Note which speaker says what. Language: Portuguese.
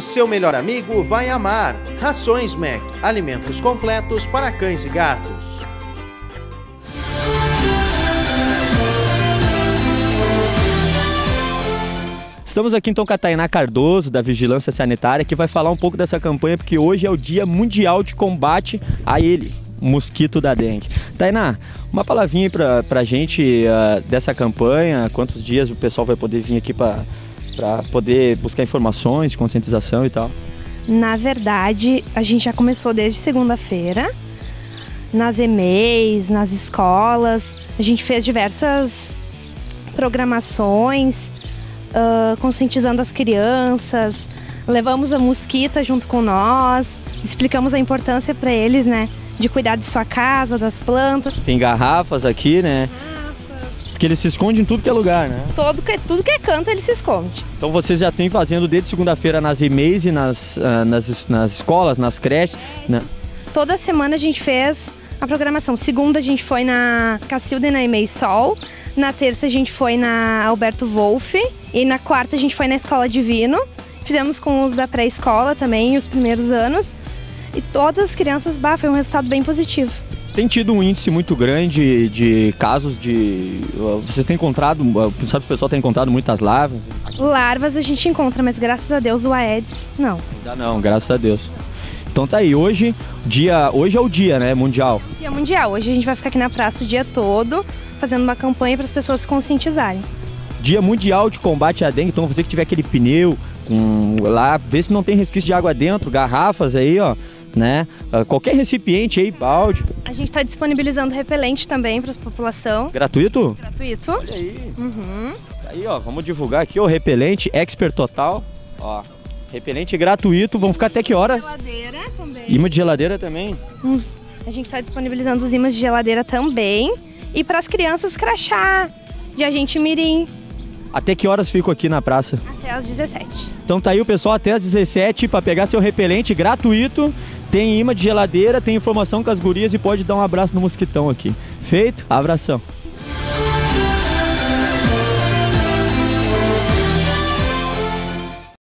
Speaker 1: seu melhor amigo vai amar. Rações Mac, alimentos completos para cães e gatos.
Speaker 2: Estamos aqui então com a Tainá Cardoso, da Vigilância Sanitária, que vai falar um pouco dessa campanha, porque hoje é o Dia Mundial de Combate a ele, o mosquito da dengue. Tainá, uma palavrinha para a gente uh, dessa campanha, quantos dias o pessoal vai poder vir aqui para poder buscar informações, conscientização e tal?
Speaker 3: Na verdade, a gente já começou desde segunda-feira, nas EMEIs, nas escolas, a gente fez diversas programações, uh, conscientizando as crianças, levamos a mosquita junto com nós, explicamos a importância para eles, né, de cuidar de sua casa, das plantas.
Speaker 2: Tem garrafas aqui, né? Porque ele se esconde em tudo que é lugar, né?
Speaker 3: Todo que, tudo que é canto ele se esconde.
Speaker 2: Então vocês já têm fazendo desde segunda-feira nas e-mails e nas, uh, nas, nas escolas, nas creches? Né?
Speaker 3: Toda semana a gente fez a programação. Segunda a gente foi na Cacilda e na e Sol. Na terça a gente foi na Alberto Wolff. E na quarta a gente foi na Escola Divino. Fizemos com os da pré-escola também, os primeiros anos. E todas as crianças, bah, foi um resultado bem positivo.
Speaker 2: Tem tido um índice muito grande de casos de. Você tem encontrado, sabe, o pessoal tem encontrado muitas larvas?
Speaker 3: Larvas a gente encontra, mas graças a Deus o Aedes não.
Speaker 2: Ainda não, graças a Deus. Então tá aí, hoje, dia, hoje é o dia, né, mundial.
Speaker 3: Dia mundial. Hoje a gente vai ficar aqui na praça o dia todo, fazendo uma campanha para as pessoas se conscientizarem.
Speaker 2: Dia mundial de combate à dengue, então você que tiver aquele pneu com lá, vê se não tem resquício de água dentro, garrafas aí, ó, né? Uh, qualquer recipiente aí, balde.
Speaker 3: A gente está disponibilizando repelente também para a população.
Speaker 2: Gratuito?
Speaker 3: Gratuito.
Speaker 2: Olha aí. Uhum. Aí, ó, vamos divulgar aqui o repelente Expert Total, ó. Repelente gratuito, vamos ficar até que horas?
Speaker 3: Geladeira também.
Speaker 2: Imã de geladeira também?
Speaker 3: Hum, a gente está disponibilizando os imãs de geladeira também. E para as crianças, crachá de agente mirim.
Speaker 2: Até que horas fico aqui na praça?
Speaker 3: Até às 17.
Speaker 2: Então tá aí o pessoal até às 17 para pegar seu repelente gratuito. Tem imã de geladeira, tem informação com as gurias e pode dar um abraço no mosquitão aqui. Feito? Abração.